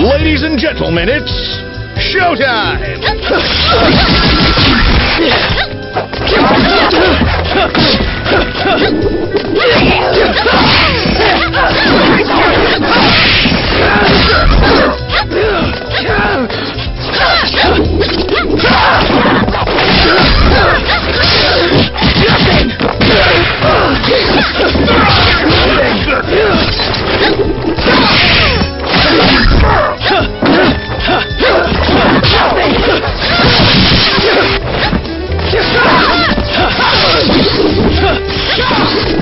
Ladies and gentlemen, it's showtime! And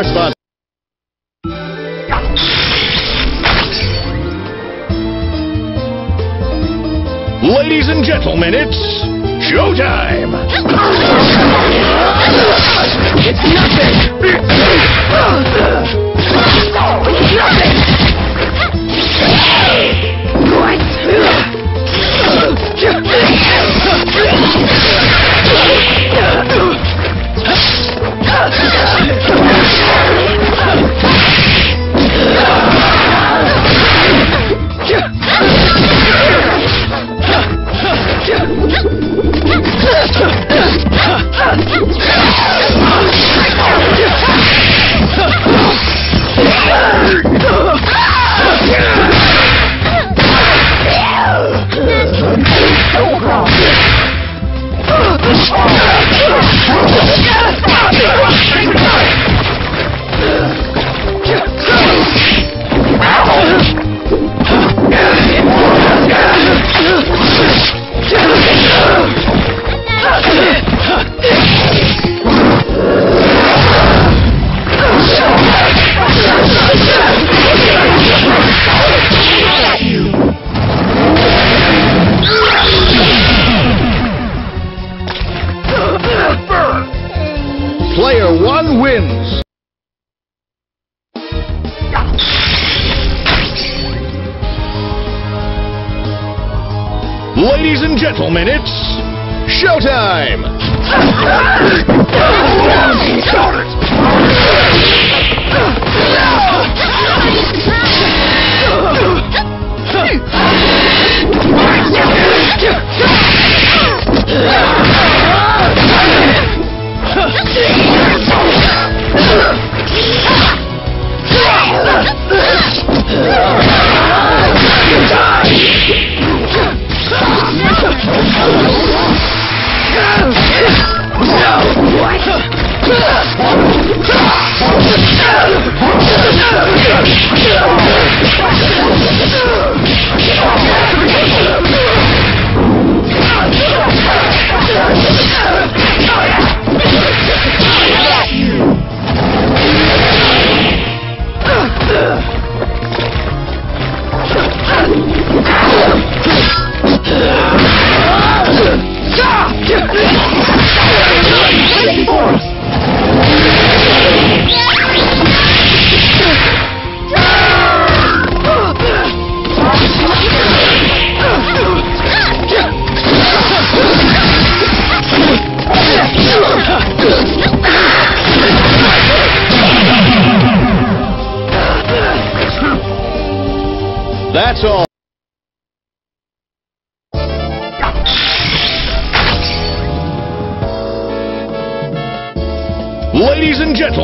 our sponsor. Ladies and gentlemen, it's showtime! It's nothing! Oh, my God.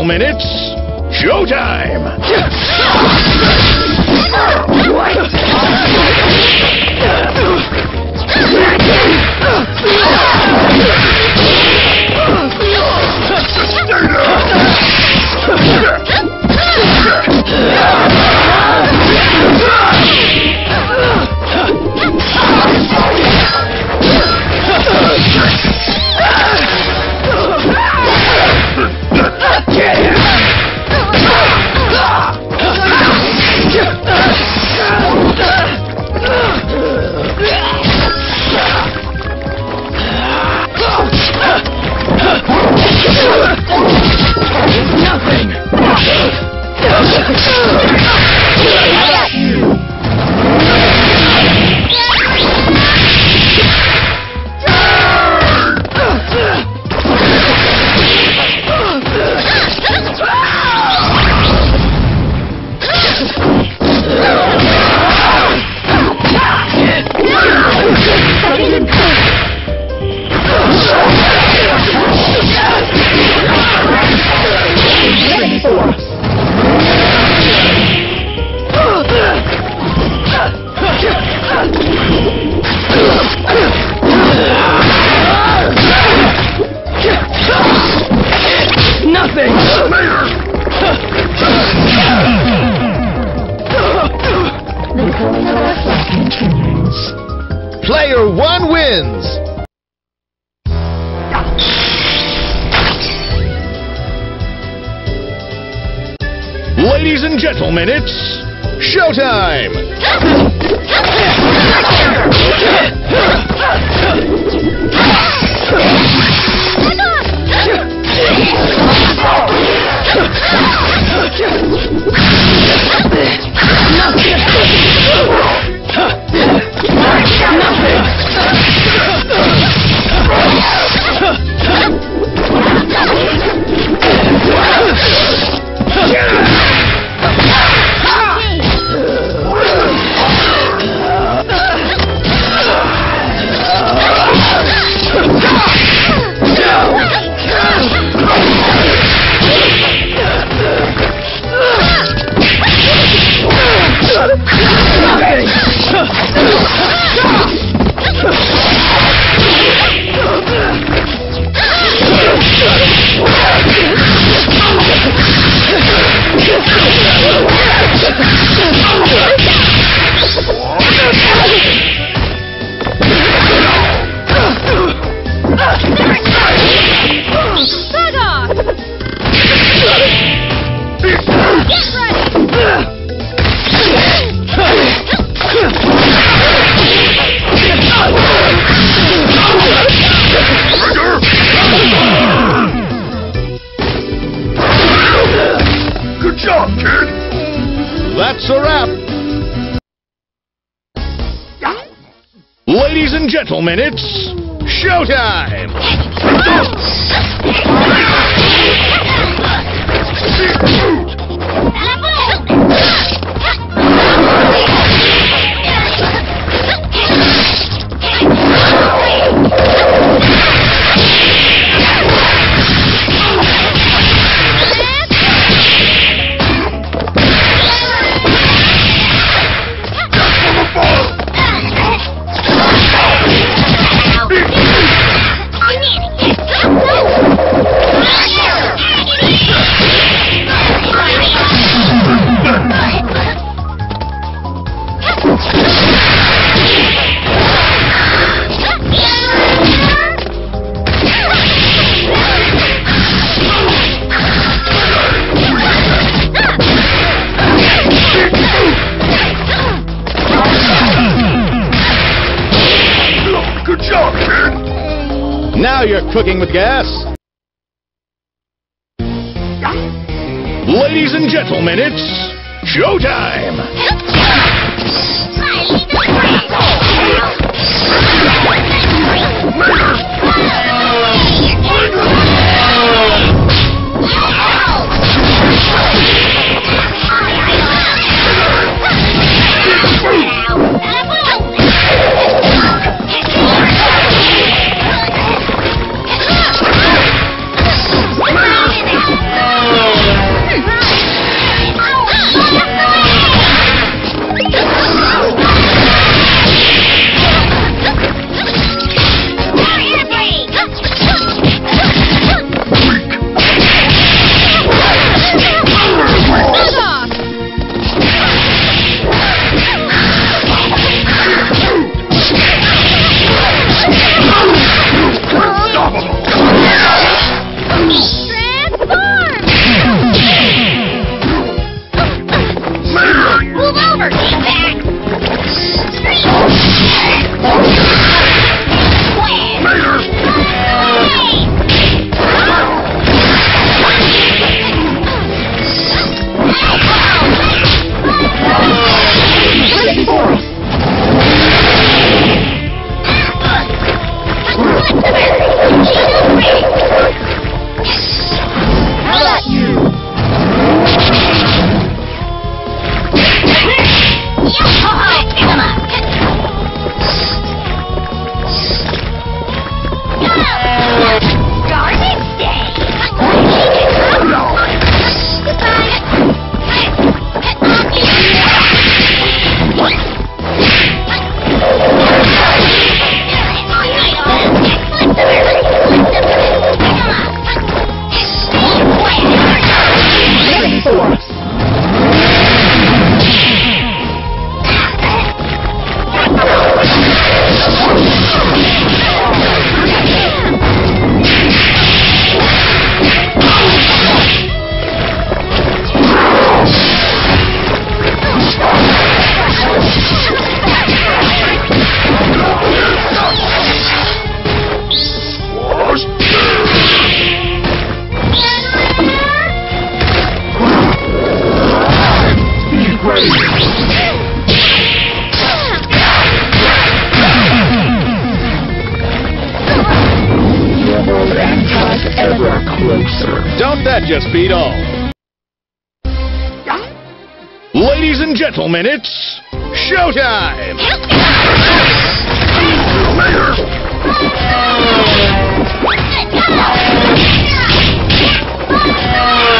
It's showtime! It's showtime. It's showtime. Cooking with gas. Ladies and gentlemen, it's showtime. Gentlemen, it's showtime! It's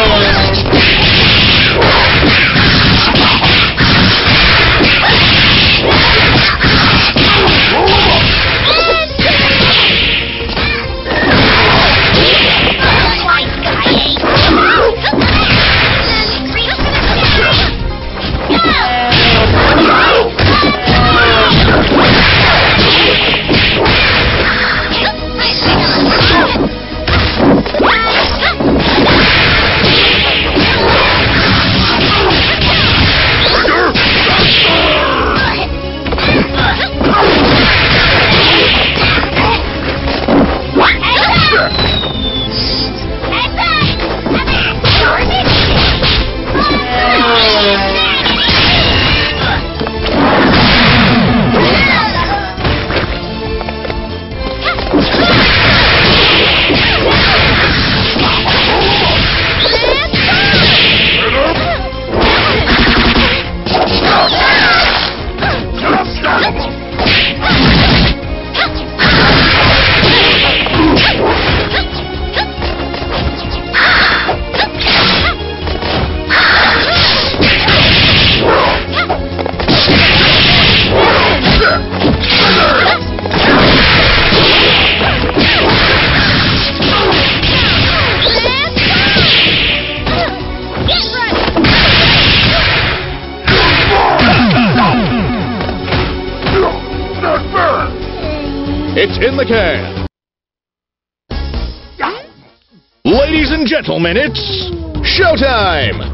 gentlemen, it's showtime!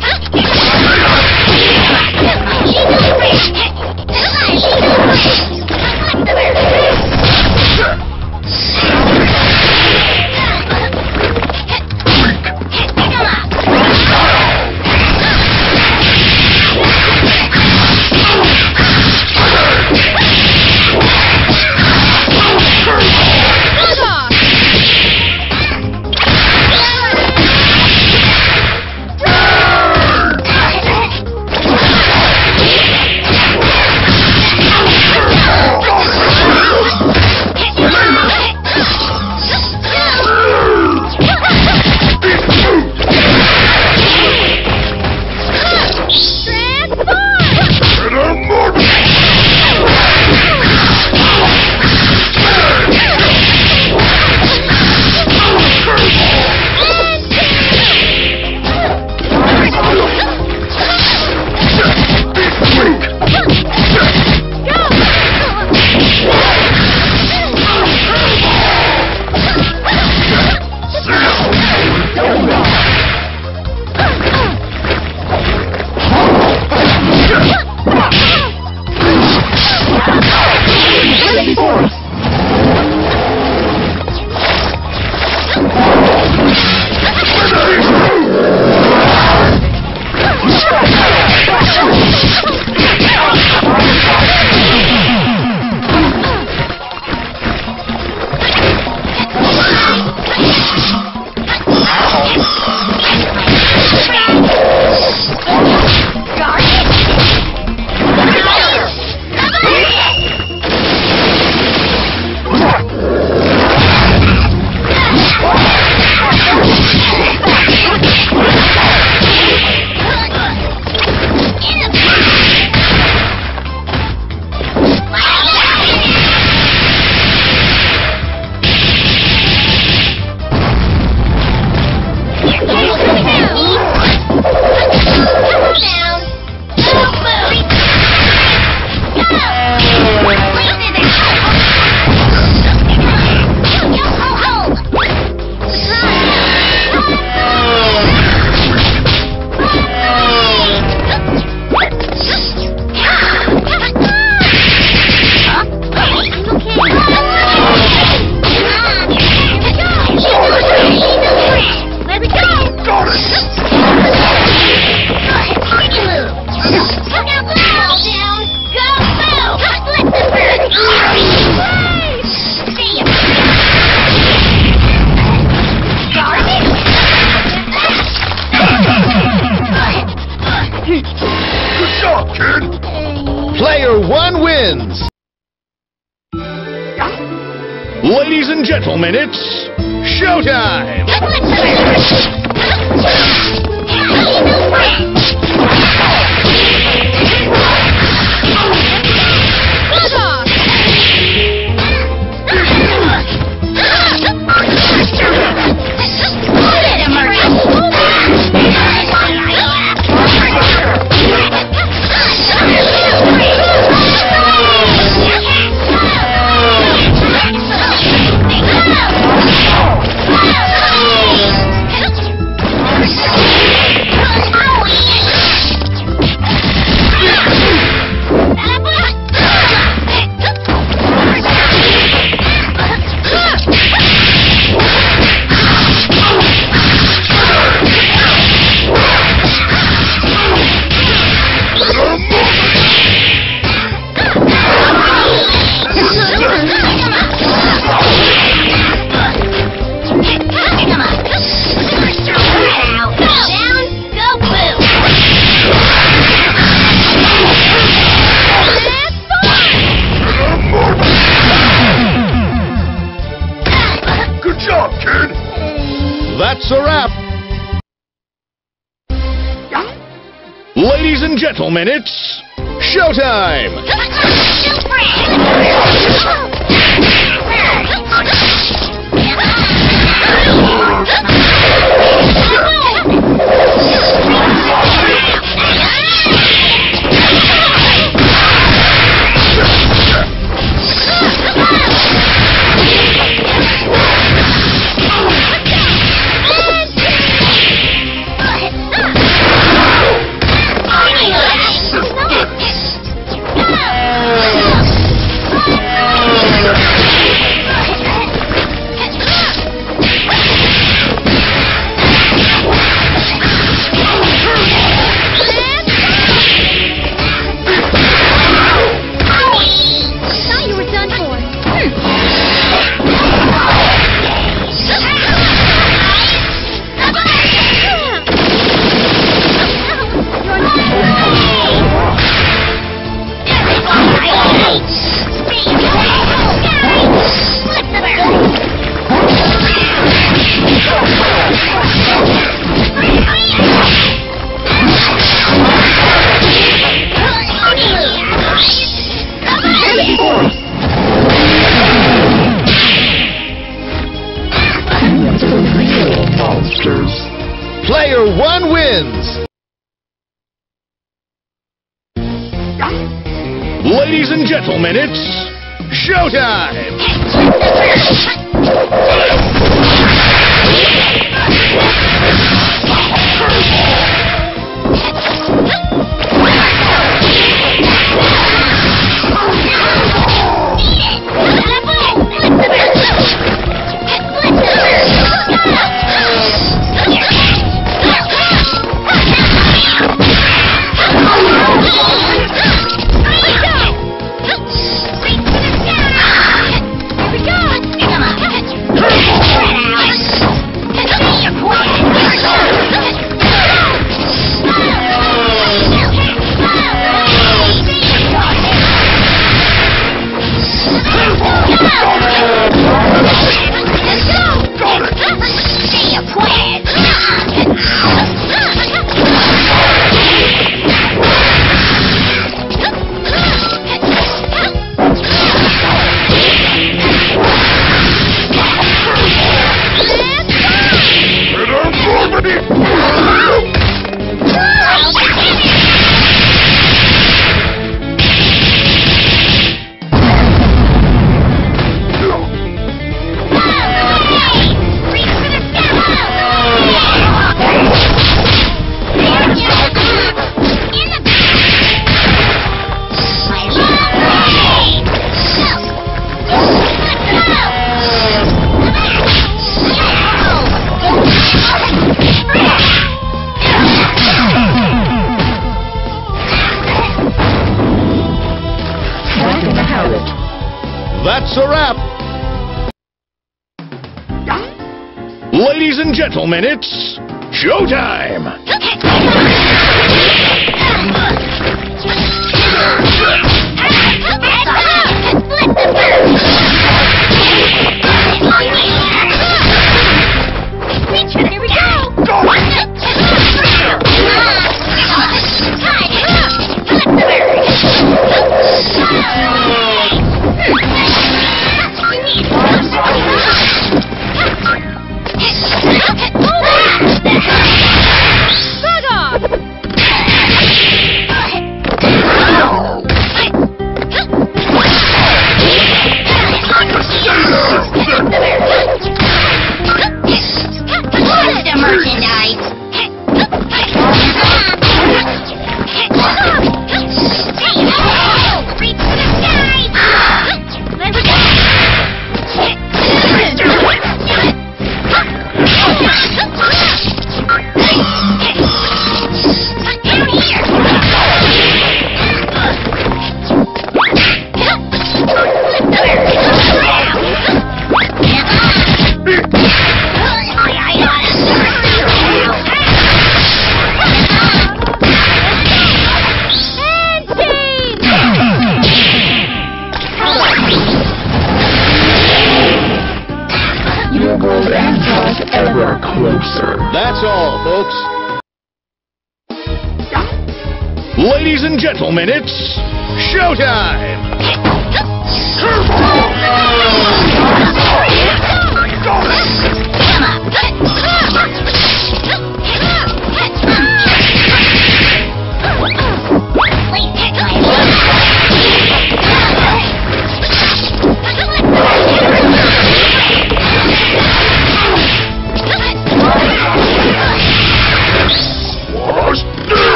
Player one wins. Ladies and gentlemen, it's showtime! That's a wrap! Ladies and gentlemen, it's showtime! And it's showtime! gentlemen, it's showtime!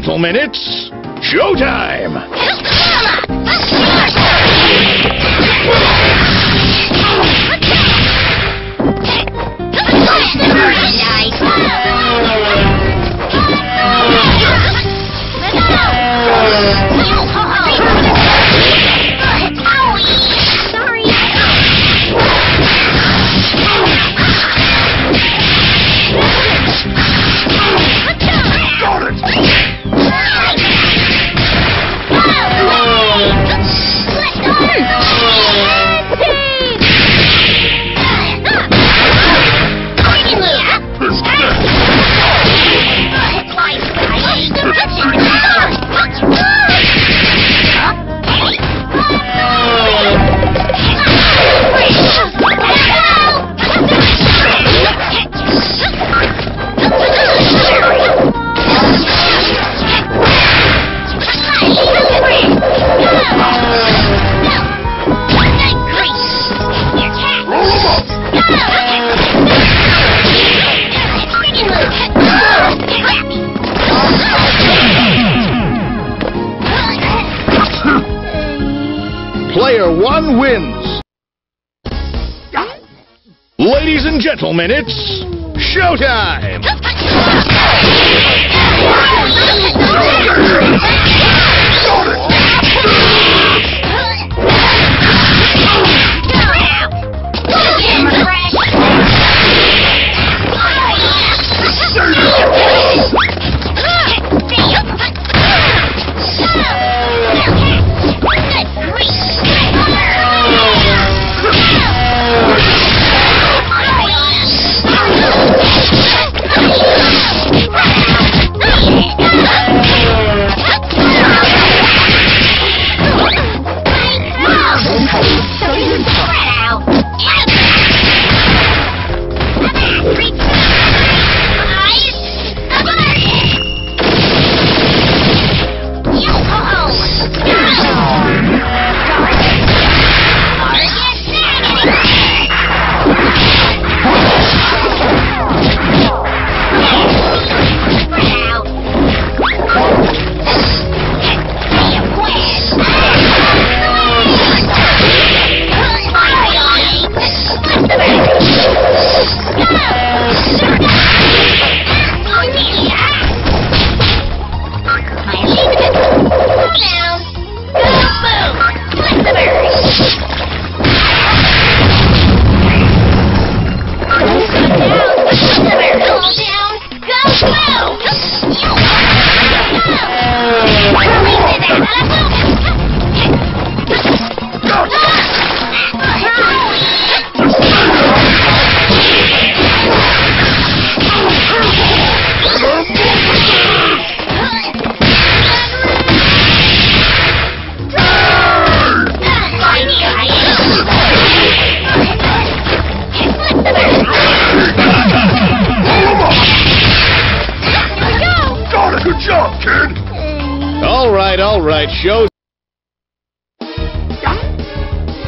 Gentlemen, it's showtime! Player gentlemen, it's showtime!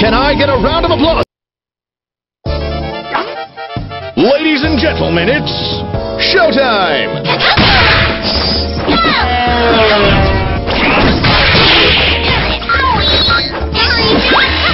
Can I get a round of applause? Ladies and gentlemen, it's showtime. That's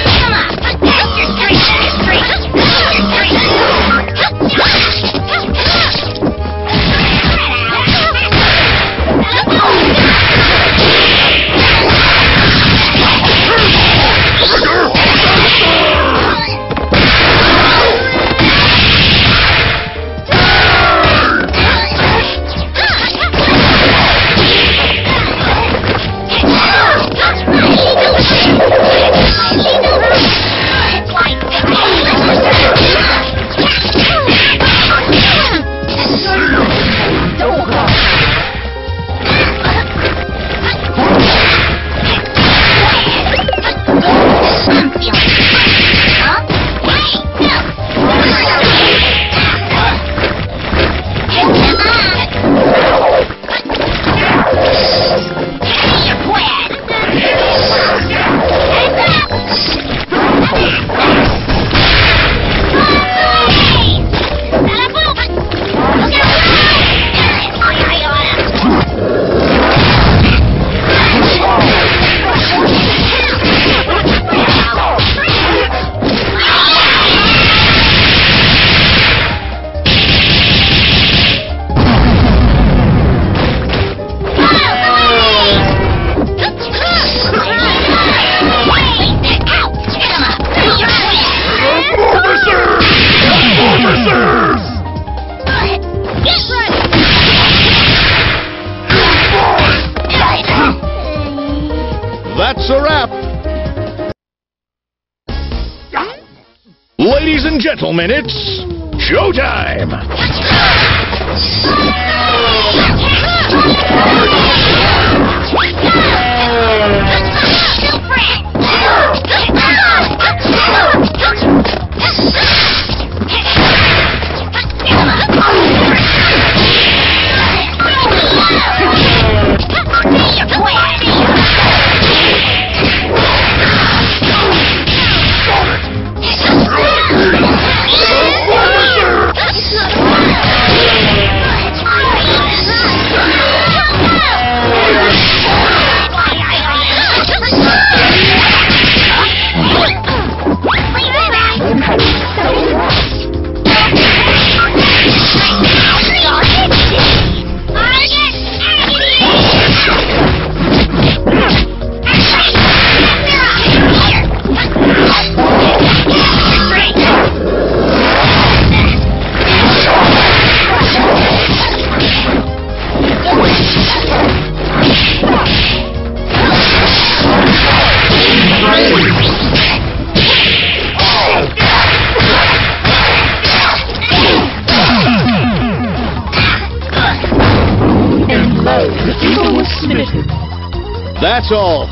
it's showtime.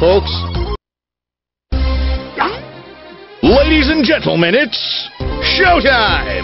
folks. Ladies and gentlemen, it's showtime!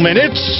minutes.